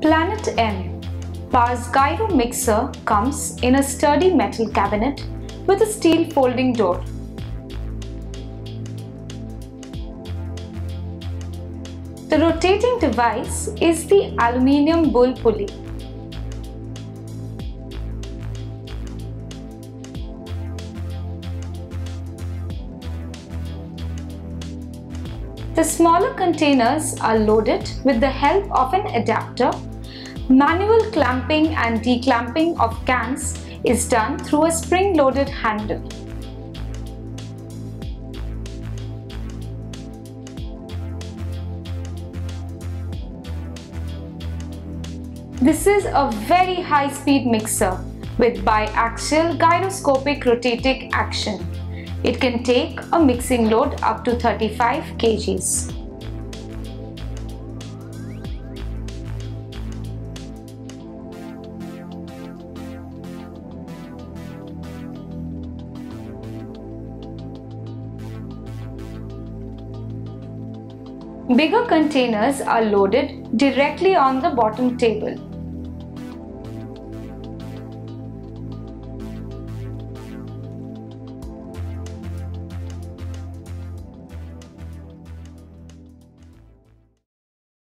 Planet M PAR's Gyro mixer comes in a sturdy metal cabinet with a steel folding door. The rotating device is the aluminium bull pulley. The smaller containers are loaded with the help of an adapter. Manual clamping and declamping of cans is done through a spring-loaded handle. This is a very high-speed mixer with biaxial gyroscopic rotating action. It can take a mixing load up to 35 kgs. Bigger containers are loaded directly on the bottom table.